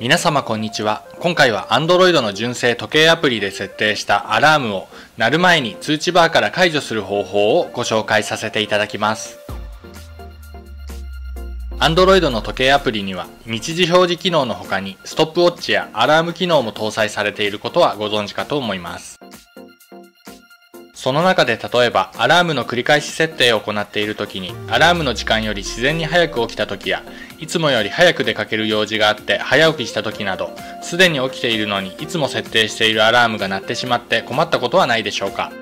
皆様こんにちは。今回は Android の純正時計アプリで設定したアラームを鳴る前に通知バーから解除する方法をご紹介させていただきます。Android の時計アプリには日時表示機能の他にストップウォッチやアラーム機能も搭載されていることはご存知かと思います。その中で例えばアラームの繰り返し設定を行っている時にアラームの時間より自然に早く起きた時やいつもより早く出かける用事があって早起きした時などすでに起きているのにいつも設定しているアラームが鳴ってしまって困ったことはないでしょうか。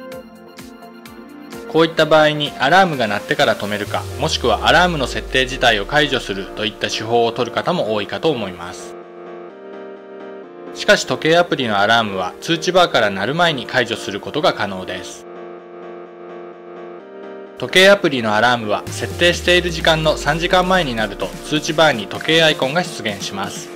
こういった場合にアラームが鳴ってから止めるかもしくはアラームの設定自体を解除するといった手法を取る方も多いかと思います。しかし時計アプリのアラームは通知バーから鳴る前に解除することが可能です。時計アプリのアラームは設定している時間の3時間前になると通知バーに時計アイコンが出現します。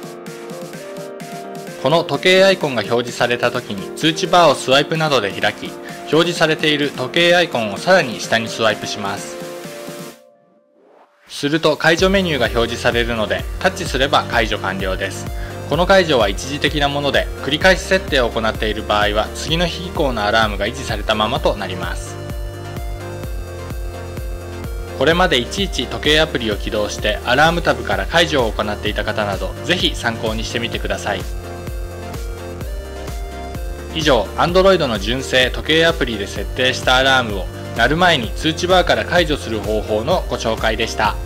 この時計アイコンが表示された時に通知バーをスワイプなどで開き表示されている時計アイコンをさらに下にスワイプします。すると解除メニューが表示されるのでタッチすれば解除完了です。この解除は一時的なもので繰り返し設定を行っている場合は次の日以降のアラームが維持されたままとなります。これまでいちいち時計アプリを起動してアラームタブから解除を行っていた方などぜひ参考にしてみてください以上 Android の純正時計アプリで設定したアラームを鳴る前に通知バーから解除する方法のご紹介でした。